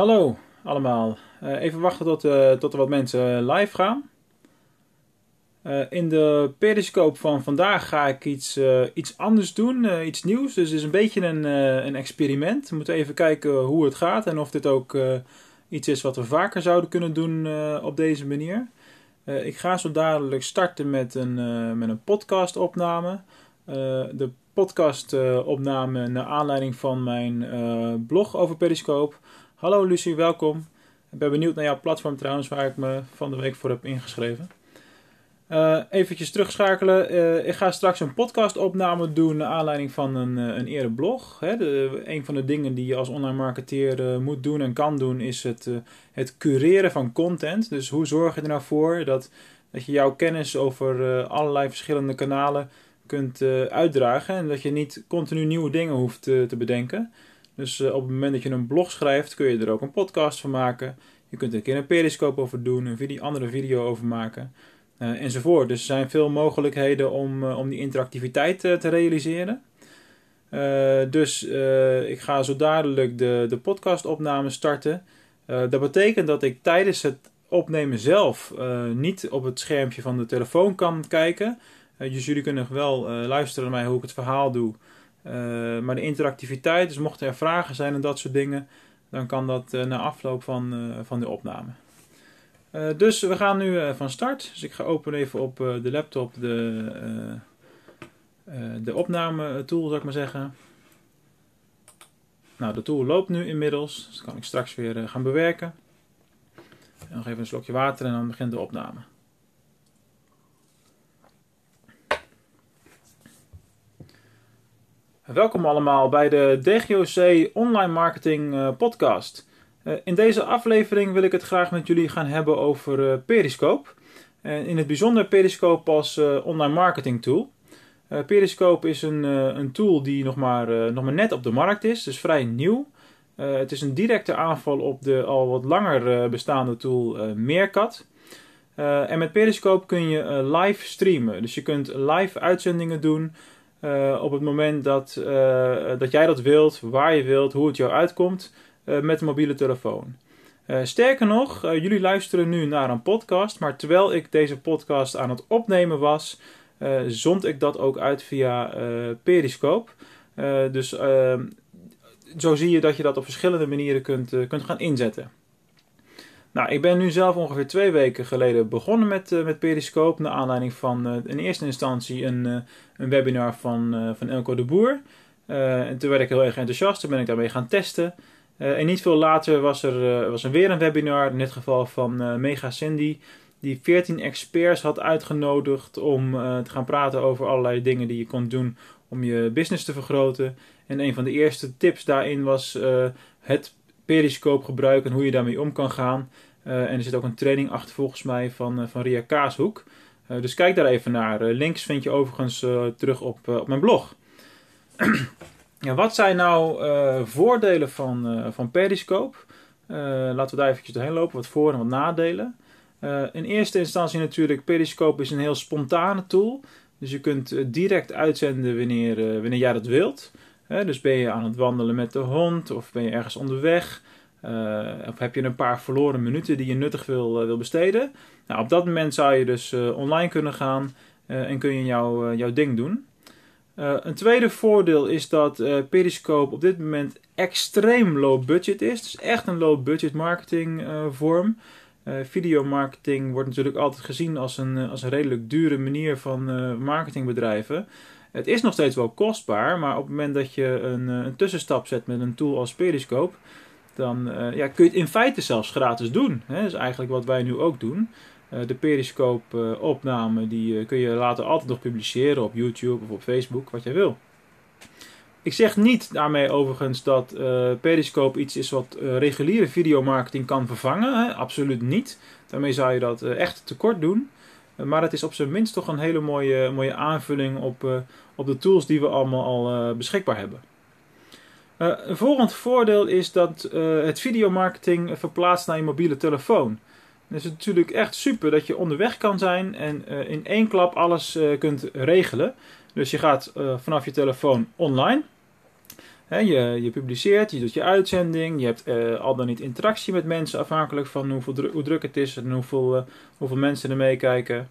Hallo allemaal. Uh, even wachten tot, uh, tot er wat mensen live gaan. In de periscoop van vandaag ga ik iets, iets anders doen, iets nieuws. Dus het is een beetje een, een experiment. We moeten even kijken hoe het gaat en of dit ook iets is wat we vaker zouden kunnen doen op deze manier. ik ga zo dadelijk starten met een, met een podcastopname. de podcastopname naar aanleiding van mijn blog over periscoop. Hallo Lucie, welkom. Ik ben benieuwd naar jouw platform trouwens, waar ik me van de week voor heb ingeschreven. Uh, eventjes terugschakelen. Uh, ik ga straks een podcastopname doen naar aanleiding van een, uh, een eerder blog. Hè. De, een van de dingen die je als online marketeer moet doen en kan doen is het, het cureren van content. Dus hoe zorg je er nou voor dat, dat je jouw kennis over allerlei verschillende kanalen kunt uitdragen. En dat je niet continu nieuwe dingen hoeft te bedenken. Dus eh, op het moment dat je een blog schrijft, kun je er ook een podcast van maken. Je kunt er een keer een periscope over doen, een video, andere video over maken. Uh, enzovoort. Dus er zijn veel mogelijkheden om, uh, om die interactiviteit te realiseren. dus ik ga zo dadelijk de, de podcastopname starten. dat betekent dat ik tijdens het opnemen zelf niet op het schermpje van de telefoon kan kijken. dus jullie kunnen wel luisteren naar mij hoe ik het verhaal doe. Uh, maar de interactiviteit, dus mochten er vragen zijn en dat soort dingen, dan kan dat uh, na afloop van, uh, van de opname. dus we gaan nu van start. Dus ik ga openen even op de laptop de, de opname tool, zou ik maar zeggen. Nou, de tool loopt nu inmiddels, dus dan kan ik straks weer gaan bewerken. En nog even een slokje water en dan begint de opname. Welkom allemaal bij de DGOC Online Marketing eh, Podcast. Uh, in deze aflevering wil ik het graag met jullie gaan hebben over uh, Periscope. In het bijzonder Periscope als online marketing tool. Periscope is een, een tool die nog maar, nog maar net op de markt is, dus vrij nieuw. het is een directe aanval op de al wat langer bestaande tool Meerkat. en met Periscope kun je live streamen. Dus je kunt live uitzendingen doen uh, op het moment dat, uh, dat jij dat wilt, waar je wilt, hoe het jou uitkomt uh, met een mobiele telefoon. sterker nog, jullie luisteren nu naar een podcast, maar terwijl ik deze podcast aan het opnemen was, zond ik dat ook uit via Periscope. dus zo zie je dat je dat op verschillende manieren kunt, kunt gaan inzetten. Nou, ik ben nu zelf ongeveer twee weken geleden begonnen met, uh, met Periscope. Naar aanleiding van uh, in eerste instantie een, uh, een webinar van, van Elko de Boer. en toen werd ik heel erg enthousiast. Toen ben ik daarmee gaan testen. en niet veel later was er, was er weer een webinar. In dit geval van Mega Cindy. Die 14 experts had uitgenodigd om te gaan praten over allerlei dingen die je kon doen om je business te vergroten. En een van de eerste tips daarin was het periscoop gebruiken en hoe je daarmee om kan gaan. Uh, en er zit ook een training achter volgens mij van, uh, van Ria Kaashoek. Uh, dus kijk daar even naar. links vind je overigens terug op, op mijn blog. ja, wat zijn nou voordelen van, van Periscope? laten we daar eventjes doorheen lopen. Wat voor- en wat nadelen. in eerste instantie natuurlijk, Periscope is een heel spontane tool. Dus je kunt direct uitzenden wanneer, wanneer jij dat wilt dus ben je aan het wandelen met de hond of ben je ergens onderweg. Uh, of heb je een paar verloren minuten die je nuttig wil, uh, wil besteden. Nou, op dat moment zou je dus uh, online kunnen gaan en kun je jouw, jouw ding doen. een tweede voordeel is dat Periscope op dit moment extreem low budget is. Dus echt een low budget marketing vorm. videomarketing wordt natuurlijk altijd gezien als een, als een redelijk dure manier van marketingbedrijven. Het is nog steeds wel kostbaar, maar op het moment dat je een, eh, een tussenstap zet met een tool als Periscope, dan uh, ja, kun je het in feite zelfs gratis doen. Hè? Dat is eigenlijk wat wij nu ook doen. Uh, de Periscope-opname die kun je later altijd nog publiceren op YouTube of op Facebook, wat jij wil. Ik zeg niet daarmee overigens dat Periscope iets is wat reguliere videomarketing kan vervangen. Hè? Absoluut niet. Daarmee zou je dat echt tekort doen. Maar het is op zijn minst toch een hele mooie, mooie aanvulling op, uh, op de tools die we allemaal al uh, beschikbaar hebben. Uh, een volgend voordeel is dat het videomarketing verplaatst naar je mobiele telefoon. Het is natuurlijk echt super dat je onderweg kan zijn en in één klap alles kunt regelen. Dus je gaat vanaf je telefoon online. Je, je publiceert, je doet je uitzending, je hebt uh, al dan niet interactie met mensen afhankelijk van hoe druk het is en hoeveel, uh, hoeveel mensen er meekijken.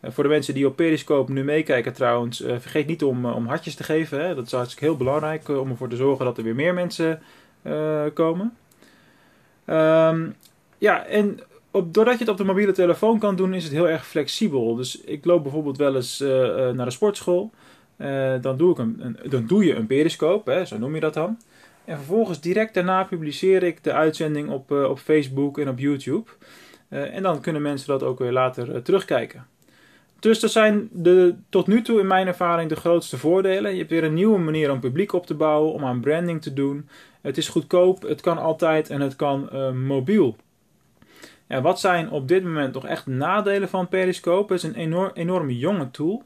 Uh, voor de mensen die op Periscope nu meekijken trouwens, vergeet niet om, om hartjes te geven. Hè? Dat is hartstikke heel belangrijk om ervoor te zorgen dat er weer meer mensen komen. Um, ja, en op, doordat je het op de mobiele telefoon kan doen, is het heel erg flexibel. Dus ik loop bijvoorbeeld wel eens naar de sportschool. Uh, dan, doe ik een, dan doe je een periscope, hè, zo noem je dat dan. En vervolgens direct daarna publiceer ik de uitzending op, uh, op Facebook en op YouTube. Uh, en dan kunnen mensen dat ook weer later terugkijken. Dus dat zijn de, tot nu toe in mijn ervaring de grootste voordelen. Je hebt weer een nieuwe manier om publiek op te bouwen, om aan branding te doen. Het is goedkoop, het kan altijd en het kan mobiel. En wat zijn op dit moment nog echt nadelen van Periscope? Het is een enorm, enorme jonge tool.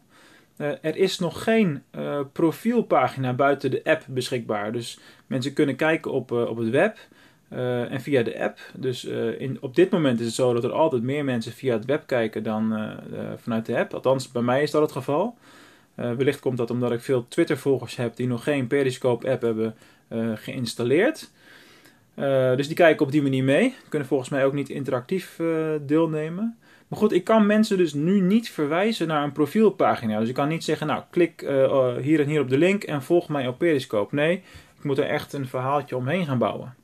Uh, er is nog geen uh, profielpagina buiten de app beschikbaar. Dus mensen kunnen kijken op, uh, op het web en via de app. Dus in, op dit moment is het zo dat er altijd meer mensen via het web kijken dan vanuit de app. Althans, bij mij is dat het geval. wellicht komt dat omdat ik veel Twitter-volgers heb die nog geen Periscope-app hebben geïnstalleerd. dus die kijken op die manier mee. Kunnen volgens mij ook niet interactief deelnemen. Maar goed, ik kan mensen dus nu niet verwijzen naar een profielpagina. Dus ik kan niet zeggen, nou, klik uh, hier en hier op de link en volg mij op Periscope. Nee, ik moet er echt een verhaaltje omheen gaan bouwen.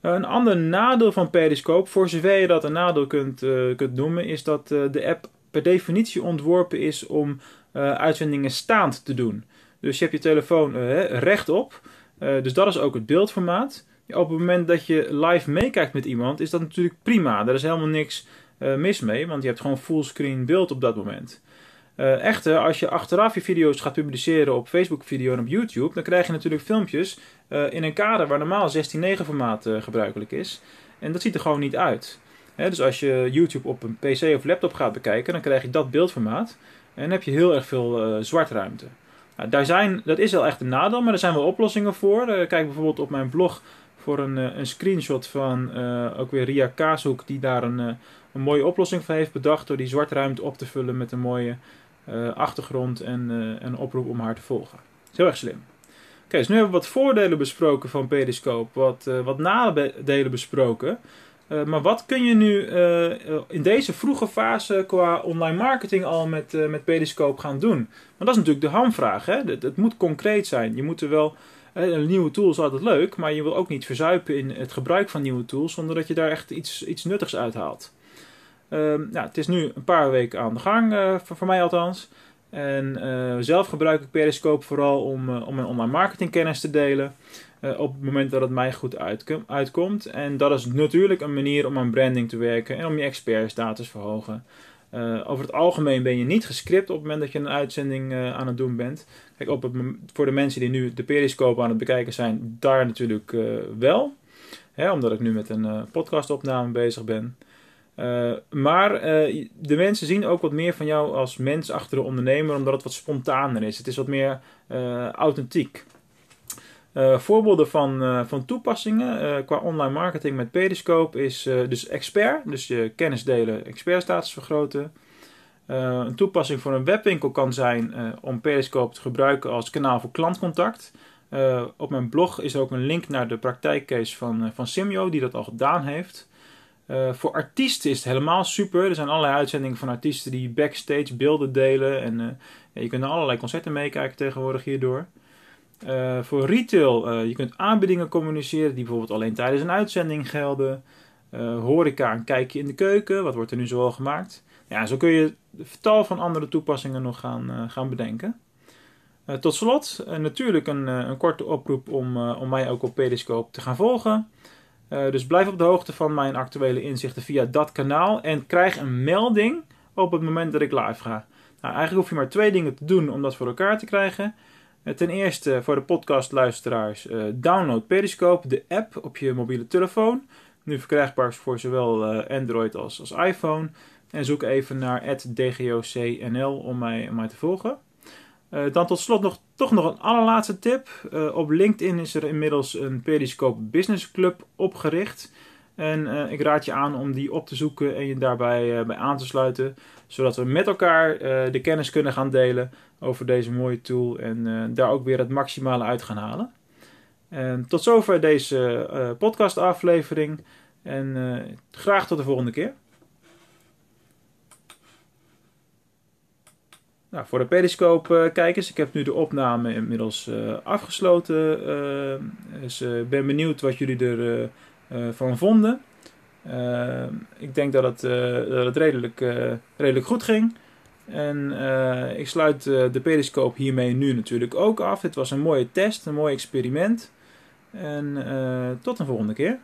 Een ander nadeel van Periscope, voor zover je dat een nadeel kunt, uh, kunt noemen, is dat de app per definitie ontworpen is om uitzendingen staand te doen. Dus je hebt je telefoon rechtop, dus dat is ook het beeldformaat. Op het moment dat je live meekijkt met iemand, is dat natuurlijk prima. Er is helemaal niks uh, mis mee, want je hebt gewoon fullscreen beeld op dat moment. Uh, echter, als je achteraf je video's gaat publiceren op Facebook video en op YouTube, dan krijg je natuurlijk filmpjes uh, in een kader waar normaal 16:9 formaat gebruikelijk is. En dat ziet er gewoon niet uit. dus als je YouTube op een PC of laptop gaat bekijken, dan krijg je dat beeldformaat. En dan heb je heel erg veel zwartruimte. Nou, daar zijn, dat is wel echt een nadeel, maar er zijn wel oplossingen voor. kijk bijvoorbeeld op mijn blog voor een, een screenshot van ook weer Ria Kaashoek, die daar een een mooie oplossing voor heeft bedacht door die zwarte ruimte op te vullen met een mooie achtergrond en een oproep om haar te volgen. Dat is heel erg slim. Oké, dus nu hebben we wat voordelen besproken van Periscope, wat, wat nadelen besproken. maar wat kun je nu in deze vroege fase qua online marketing al met, met Periscope gaan doen? Want dat is natuurlijk de hamvraag. Hè? Het, moet concreet zijn. Je moet er wel nieuwe tool is altijd leuk, maar je wil ook niet verzuipen in het gebruik van nieuwe tools zonder dat je daar echt iets, iets nuttigs uithaalt. Um, nou, het is nu een paar weken aan de gang, uh, voor, voor, mij althans. En uh, zelf gebruik ik Periscope vooral om, uh, om mijn online marketingkennis te delen. op het moment dat het mij goed uitkom, uitkomt. En dat is natuurlijk een manier om aan branding te werken en om je expertstatus te verhogen. Over het algemeen ben je niet gescript op het moment dat je een uitzending aan het doen bent. Kijk, op voor de mensen die nu de Periscope aan het bekijken zijn, daar natuurlijk wel. Hè, omdat ik nu met een podcastopname bezig ben. Maar de mensen zien ook wat meer van jou als mens achter de ondernemer, omdat het wat spontaner is. Het is wat meer authentiek. voorbeelden van, van toepassingen qua online marketing met Periscope is dus expert, dus je kennis delen, expertstatus vergroten. een toepassing voor een webwinkel kan zijn om Periscope te gebruiken als kanaal voor klantcontact. op mijn blog is ook een link naar de praktijkcase van, van Simio, die dat al gedaan heeft. Voor artiesten is het helemaal super. Er zijn allerlei uitzendingen van artiesten die backstage beelden delen. En je kunt allerlei concerten meekijken tegenwoordig hierdoor. Uh, voor retail, je kunt aanbiedingen communiceren die bijvoorbeeld alleen tijdens een uitzending gelden. horeca, een kijkje in de keuken. Wat wordt er nu zoal gemaakt? Ja, zo kun je tal van andere toepassingen nog gaan, gaan bedenken. tot slot, natuurlijk een, een korte oproep om, om mij ook op Periscope te gaan volgen. Uh, dus blijf op de hoogte van mijn actuele inzichten via dat kanaal. En krijg een melding op het moment dat ik live ga. Nou, eigenlijk hoef je maar twee dingen te doen om dat voor elkaar te krijgen. Uh, ten eerste voor de podcastluisteraars, uh, download Periscope, de app op je mobiele telefoon. Nu verkrijgbaar voor zowel Android als, als iPhone. En zoek even naar @dgocnl om mij, om mij te volgen. Dan tot slot nog, toch nog een allerlaatste tip. Op LinkedIn is er inmiddels een Periscope Business Club opgericht. En uh, ik raad je aan om die op te zoeken en je daarbij bij aan te sluiten. Zodat we met elkaar de kennis kunnen gaan delen over deze mooie tool. En daar ook weer het maximale uit gaan halen. En tot zover deze podcastaflevering. En graag tot de volgende keer. Nou, voor de Periscope-kijkers, ik heb nu de opname inmiddels afgesloten. dus ben benieuwd wat jullie ervan van vonden. ik denk dat het, dat het redelijk, redelijk goed ging. En ik sluit de periscoop hiermee nu natuurlijk ook af. Dit was een mooie test, een mooi experiment. En tot een volgende keer.